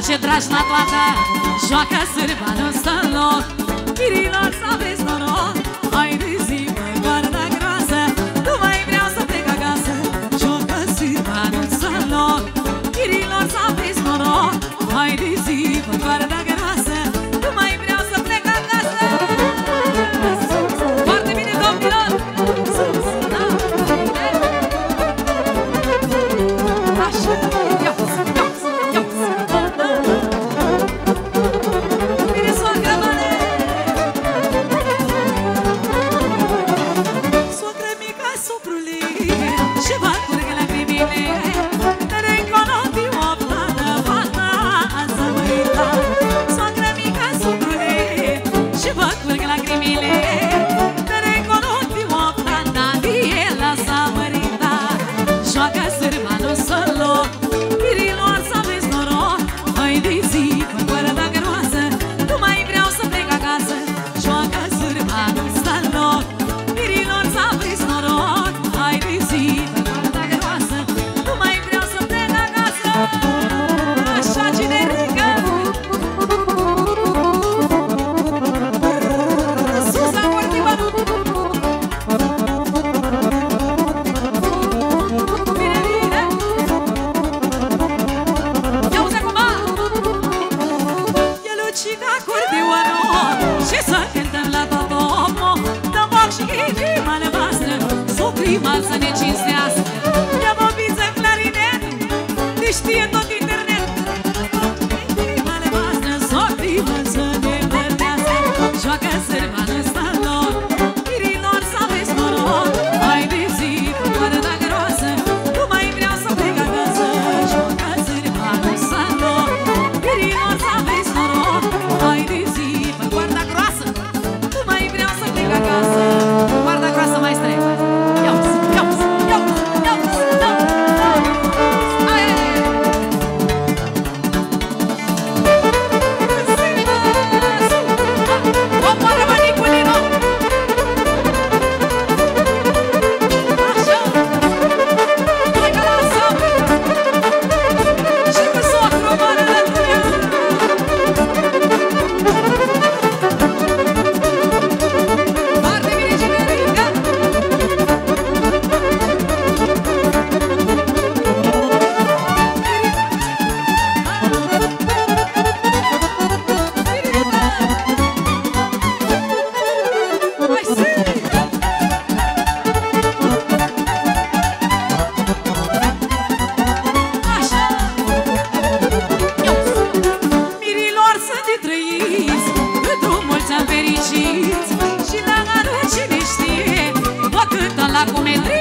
face dragi la toată. Joacă sârba, nu stă în loc. Chirilor să aveți noroc. he was a acometer.